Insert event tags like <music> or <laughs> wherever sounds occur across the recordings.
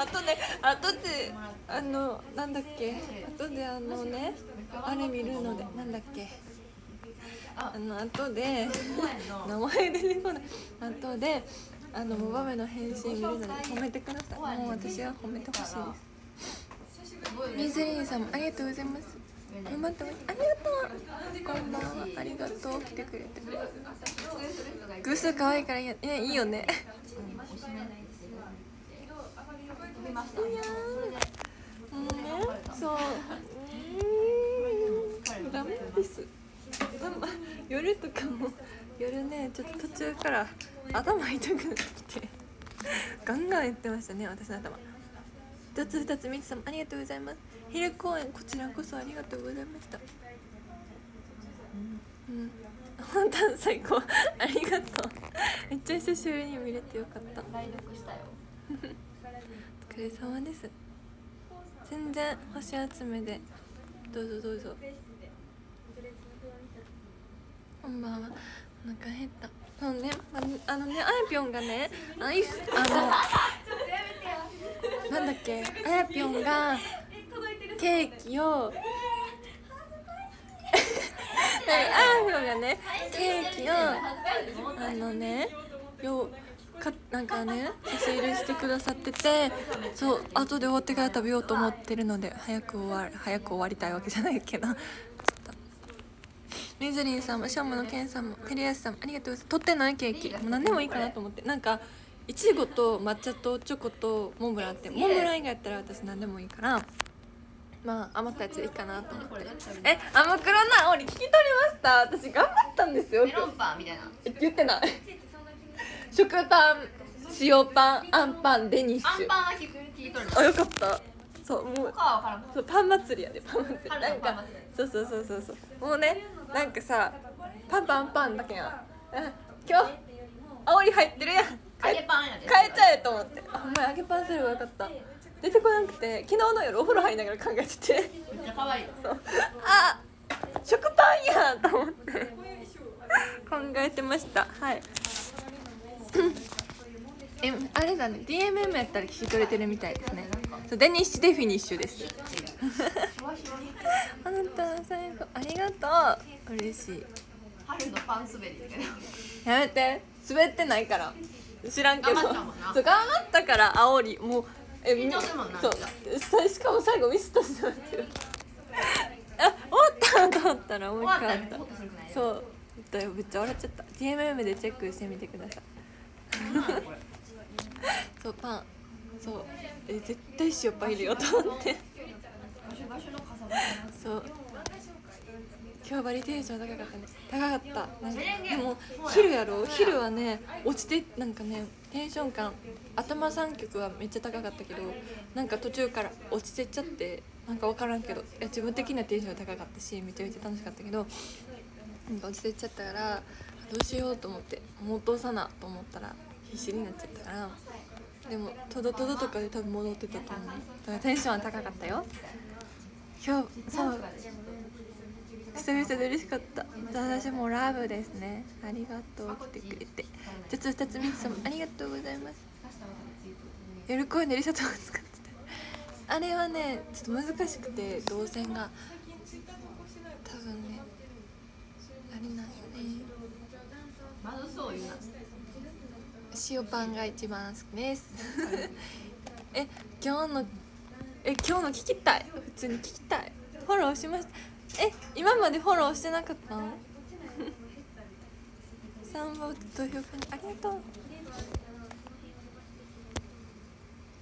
あとであとであのなんだっけあとであのねあれ見るのでなんだっけあの後で名前出てこない。後であのモバメの返信見るので褒めてください。もう私は褒めてほしいです。ミズリンさんもありがとうございます。頑張ってありがとう。こんばんは。ありがとう。来てくれて。グース可愛いからいいいいよねうねそう。ダメです夜とかも夜ねちょっと途中から頭痛くなってきてガンガン言ってましたね私の頭一つ二つ三つさん。ありがとうございます昼公演こちらこそありがとうございましたうん。本当最高ありがとうめっちゃ久しぶりに見れてよかった来読したよ <laughs> お疲れ様です。全然星集めで。どうぞどうぞ。こんばんは。お腹減った。そうねあのねあやぴょんがねアイスあのなんだっけ？あやぴょんがケーキを <laughs> あやぴょんがねケーキをあのねよかなんかね差し入れしてくださっててそう後で終わってから食べようと思ってるので早く終わる早く終わりたいわけじゃないけど。ちょっとみずりんさんもシャムのケンさんもテレヤスさんもありがとうございます。取ってないケーキ。もう何でもいいかなと思って。なんかいちごと抹茶とチョコとモンブランってモンブラン以外やったら私何でもいいからまあ余ったやつでいいかなと思って。え甘黒な俺聞き取りました。私頑張ったんですよ。メロンパンみたいな。え言ってない食パン塩パンあんパンデニッシュ。アンパンは聞く聞いとるのあよかった。そうもうそうパン祭りやでパン祭り。なんかそうそうそうそうそう。もうねなんかさパンパンパンだけやん。あ今日煽り入ってるやん。揚げパンやで。変えちゃえと思って。あお前揚げパンすればよかった。出てこなくて昨日の夜お風呂入りながら考えてて。めっちゃ可愛いそう。あ食パンやんと思って。考えてました。はいえあれだね。DMM やったら聞き取れてるみたいですね。そうデニッシュでフィニッシュです。<laughs> あなた最後ありがとう。嬉しい。春のパン滑り。やめて。滑ってないから。知らんけど。頑張ったもんな。そう頑張ったから煽り。もうえ緊張するもんなそう。さしかも最後ミスったじゃんって。<laughs> あ終わったと思ったらもう一終わったら回あったそう。だよめっちゃ笑っちゃった。TMM でチェックしてみてください <laughs> そうパン。そう。え絶対塩パンいるよと思って。そう。今日バリテンション高かったね。高かった。なんかでも昼やろ？う昼はね落ちてなんかねテンション感。頭3曲はめっちゃ高かったけどなんか途中から落ちてっちゃってなんか分からんけどいや自分的にはテンション高かったしめちゃめちゃ楽しかったけどなんか落ちてっちゃったからどうしようと思って戻さなと思ったら必死になっちゃった。からでもトドトドとかで多分戻ってたと思う。だからテンションは高かったよ。今日そう。久々で嬉しかった。私もラブですね。ありがとう来てくれて。一つ二つ三つさんもありがとうございます。夜公園でリサとか使ってたあれはねちょっと難しくて動線が。多分ねあれなんよね。まずそう言うな塩パンが一番好きです。え今日のえ今日の聞きたい。普通に聞きたい。フォローしました。え今までフォローしてなかったの？三本投票ありがとう。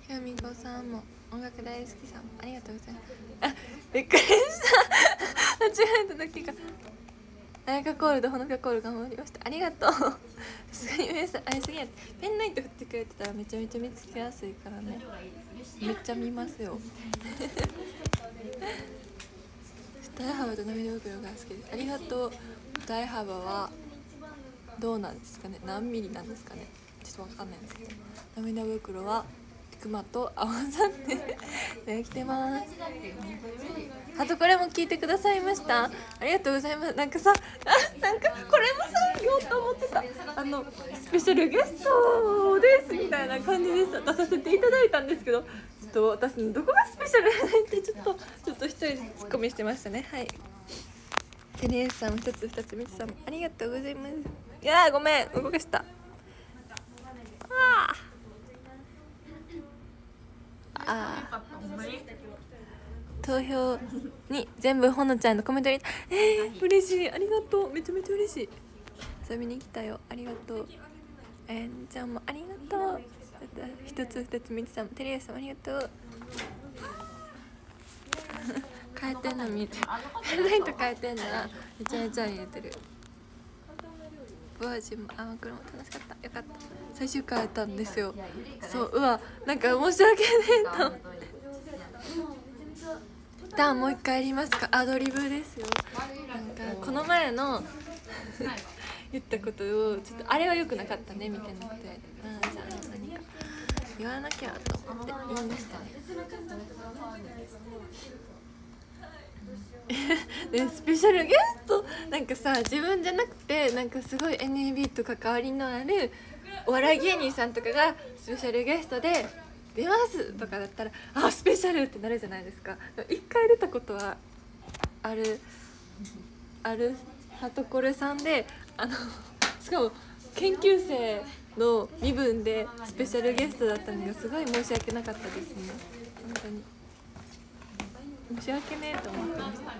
ひろみこさんも音楽大好きさんもありがとうございます。あびっくりした。間違えた時が。あやかコールとほのかコール頑張りました。ありがとう。<laughs> さすがに皆さん会いすぎやペンライト振ってくれてたらめちゃめちゃ見つけやすいからね。めっちゃ見ますよ。<laughs> 大幅と涙袋が好きです。ありがとう。大幅はどうなんですかね？何ミリなんですかね？ちょっとわかんないんですけど。涙袋は熊と合わさっていただきてます。あとこれも聞いてくださいました？ありがとうございます。なんかさあなんかこれもさ言おうと思ってた。あのスペシャルゲストですみたいな感じで出させていただいたんですけどちょっと私のどこがスペシャルやねんってちょっとちょっと一人でツッコミしてましたね。はい。テレーさん一つ二つ三つさんありがとうございます。いやーごめん動かした。あー。あー。投票に全部ほのちゃんのコメントにえー、嬉しいありがとう。めちゃめちゃ嬉しい。遊びに来たよ。ありがとう。えんちゃんもありがとう。一つ二つ三つさん。テレーさんもありがとう。<laughs> 変えてんの見えて。るペンライト変えてんなめちゃめちゃ見えてる。ブワジも甘黒も楽しかった。よかった。最終回やったんですよ。そううわなんか申し訳ねえと思ってダンもう一回やりますかアドリブですよなんかこの前の言ったことをちょっとあれは良くなかったねみたいなってあーじゃあ何か言わなきゃと思って言いましたねでスペシャルゲストなんかさ自分じゃなくてなんかすごい NAB と関わりのあるお笑い芸人さんとかがスペシャルゲストで出ますとかだったらあスペシャルってなるじゃないですか。一回出たことはあるあるはとこれさんであのしかも研究生の身分でスペシャルゲストだったのがすごい申し訳なかったですね。本当に。申し訳ねえと思ってました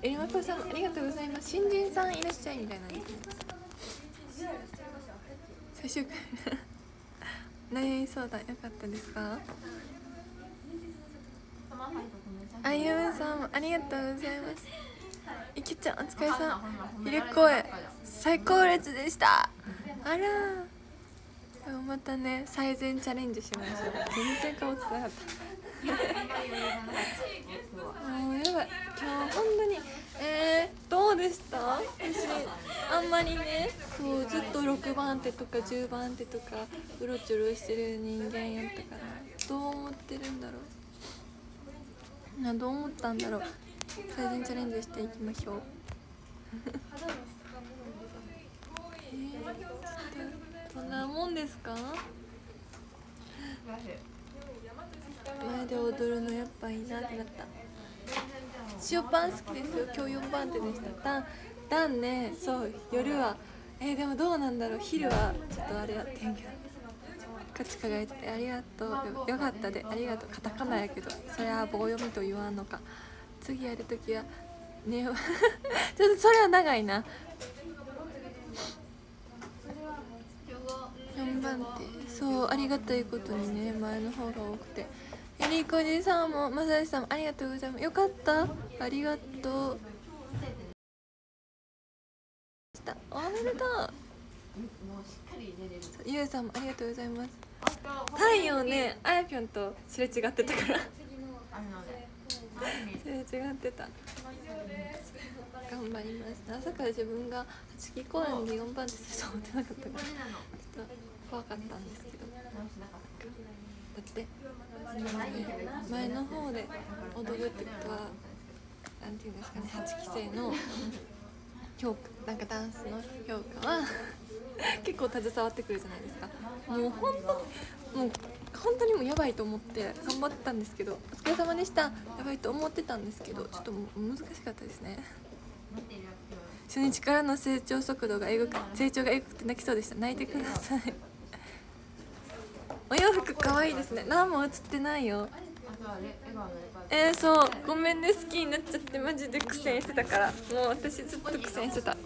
えりまこさんありがとうございます。新人さんいらっしゃいみたいな。の言ってます最終回。悩み相談よかったですか？あゆむさんもありがとうございます。いきちゃんお疲れさん。昼公演最高列でした。あらでもまたね最善チャレンジしました。全然顔つなかった。<laughs> もうやばい。今日本当にえー、どうでした？私あんまりねそうずっと6番手とか10番手とかうろちょろしてる人間やったからどう思ってるんだろう？などう思ったんだろう？最善チャレンジしていきましょう。えー、どんなもんですか？前で踊るのやっぱいいなってなった塩パン好きですよ。今日4番手でした。ダンダンねそう夜はえー、でもどうなんだろう。昼はちょっとあれやってんけど勝ち輝いてて。ありがとう。よかったで。ありがとう。カタカナやけど。それは棒読みと言わんのか。次やるときはね <laughs> ちょっとそれは長いな。4番手。そうありがたいことにね前の方が多くて。エリコジさんもまさしさんもありがとうございます。よかった。ありがとう。おめでとう。ゆうさんもありがとうございます。太陽ねあやぴょんとすれ違ってたから。すれ違ってた。頑張ります朝から自分が八木公園で4番手すると思ってなかったから。ちょっと怖かったんですけど。だって。前の方で踊るってことはなんていうんですかね8期生の評価なんかダンスの評価は結構携わってくるじゃないですか。もう本当もう本当にもうやばいと思って頑張ってたんですけどお疲れ様でしたやばいと思ってたんですけどちょっと難しかったですね。初日からの成長速度がえぐく成長がえぐくて泣きそうでした。泣いてください。お洋服可愛いですね。何も映ってないよ。えー、そう。ごめんね。好きになっちゃってマジで苦戦してたから。もう私ずっと苦戦してた。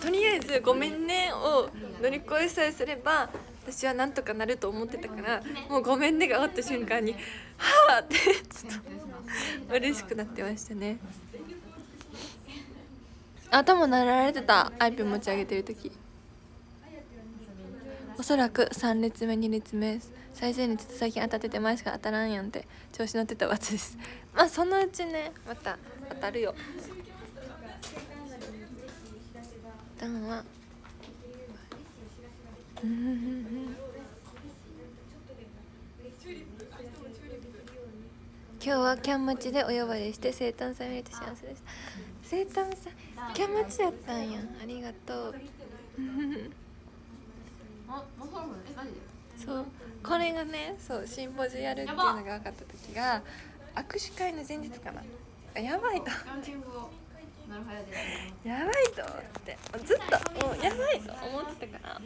とりあえず「ごめんね」を乗り越えさえすれば私はなんとかなると思ってたからもう「ごめんね」が終わった瞬間に「はあ!」ってちょっと嬉しくなってましたね。頭なられてた。アイピン持ち上げてる時おそらく3列目2列目最前列と最近当たってて前しか当たらんやんって調子乗ってたわつですまあそのうちねまた当たるよ。ダンはうん今日はキャンマチでお呼ばれして生誕祭見れて幸せです生誕祭キャンマチやったんや。ありがとう。そう。これがねそうシンポジやるっていうのが分かった時が握手会の前日かな。あやばいとやばいとって。ずっともうやばいと思ってたから。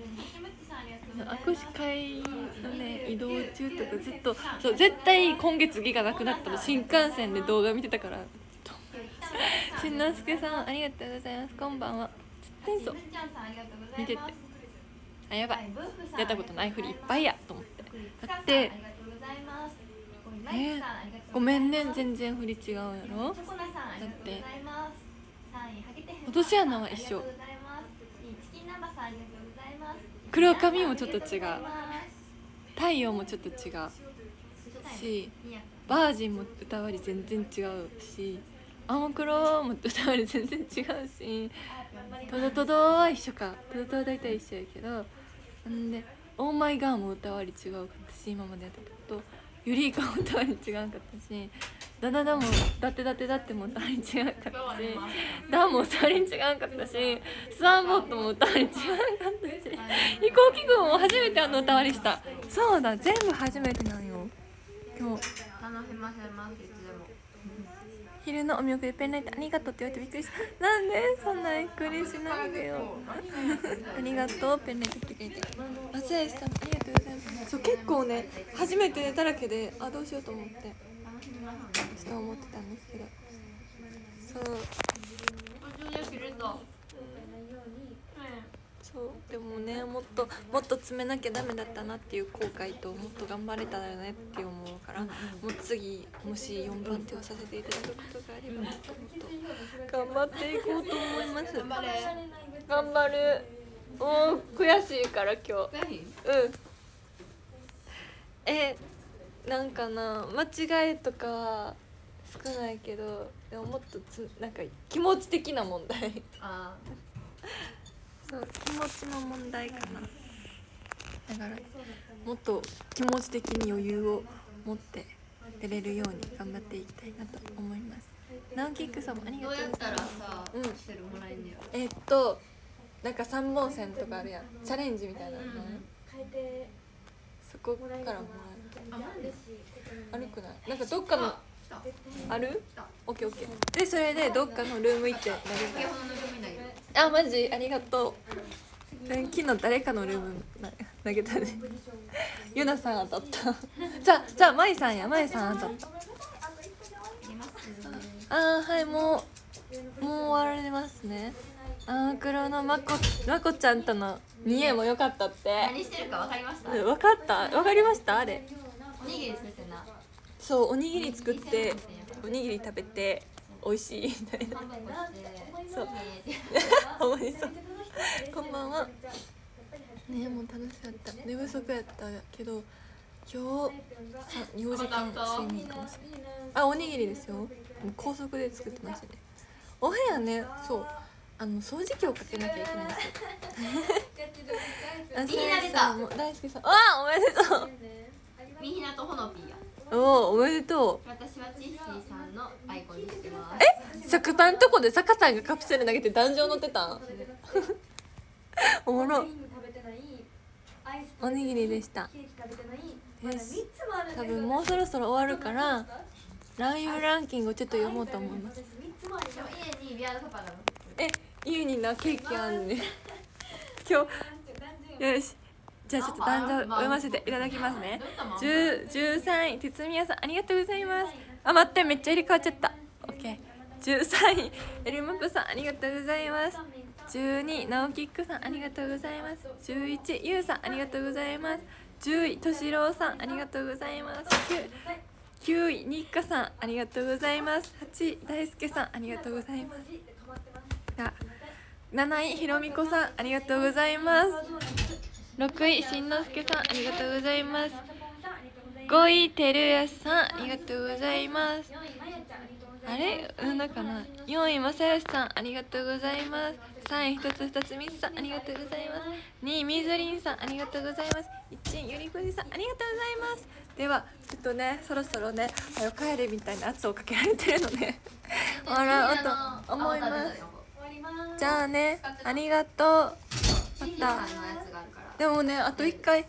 握手会のね移動中とかずっとそう絶対今月ギがなくなったの新幹線で動画見てたから。しんのすけさんありがとうございます。こんばんは。絶対そう。見てて。あやばい。やったことないふりいっぱいやと思って。だってえごめんね全然振り違うやろ？って。落とし穴は一緒。黒髪もちょっと違う。太陽もちょっと違う。しバージンも歌割り全然違うしアモクロも歌割り全然違うしトドトドは一緒か。トドトドは大体一緒やけどんで「オーマイガー」も歌割り違うかったし今までやってたこと。ユリイカも歌割り違うかったしダダダもダテダテダっても歌割り違うかったしダンも歌割り違うかったしスワンボットも歌割り違うかったし飛行機群も初めてあの歌割りした。そうだ全部初めてなんよ。今日。楽しませます。昼のお見送りペンライトありがとうって言われてびっくりした。なんでそんなびっくりしないでよ。ありがとうペンライトってくれて松江さんありがとうございますそう結構ね初めてだらけであどうしようと思って。楽しみましょうちょっと思ってたんですけど。そう。そう。でもねもっともっと詰めなきゃダメだったなっていう後悔ともっと頑張れたらよねって思うから、もう次もし4番手をさせていただくことがあればもっともっと頑張っていこうと思います。頑張れ。頑張るおー悔しいから今日。うん。えなんかな間違いとかは少ないけどでももっとつなんか気持ち的な問題。あそう気持ちの問題かな。だからもっと気持ち的に余裕を持って出れるように頑張っていきたいなと思います。ナオキックさんもありがとうございらます。さうん。えっとなんか3本線とかあるやん。チャレンジみたいなの、うん。そこからもらえるあなんであるくない。なんかどっかのある？オッケーオッケー。でそれでどっかのルーム行って投げあマジ？ありがとう。で昨日誰かのルームな投げたね。<laughs> ゆなさん当たった。<laughs> じゃあじゃあまいさんや。まいさん当たった。あーはいもうもう終わられますね。あー黒のまこまこちゃんとの見えも良かったって。何してるかわかりました？うん分かった。分かりました？あれ。おにぎり作そうおにぎり作っておにぎり食べて美味しいみたいな。そう。ね。<laughs> 思いそう。こんばんは。ねもう楽しかった。寝不足やったけど今日さ4時間睡眠かもしれないあおにぎりですよ。もう高速で作ってましたね。お部屋ねそう。あの掃除機をかけなきゃいけないんですよ。<laughs> あみんな出た。大輔さん。あおめでとみひなとほのぴーや。うおおおめでとう。私はチッシーさんのアイコンにしてます。え食パンとこで坂さんがカプセル投げて壇上乗ってたん？おもろ。おにぎりでした。多分もうそろそろ終わるからラーランキングをちょっと読もうと思います。え家になケーキあんね <laughs> 今日よしじゃあちょっと壇上読ませていただきますね。10 13位。鉄宮さんありがとうございます。あ待ってめっちゃ入れ替わっちゃった。オッケー13位。エルマプさんありがとうございます。12位。ナオキックさんありがとうございます。11位。ゆうさんありがとうございます。10位。としろうさんありがとうございます。9 9位。にっかさんありがとうございます。8位。大輔さんありがとうございます。あ7位。ひろみこさんありがとうございます6位しんのすけさんありがとうございます。5位てるやさんありがとうございます。あれ？なんだかな？4位まさよしさんありがとうございます。3位ひとつふたつみつさんありがとうございます。2位みずりんさんありがとうございます。一円ゆりふじさんありがとうございます。ではちょっとねそろそろね早く帰れみたいな圧をかけられてるので <laughs> 笑おうと思います。じゃあねありがとう。またでもねあと一回。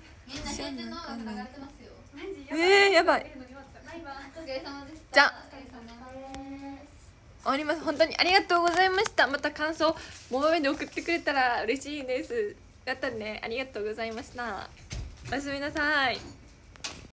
えー、やばい。じゃ終わります。本当にありがとうございました。また感想モバメで送ってくれたら嬉しいです。やったね。ありがとうございました。おやすみなさい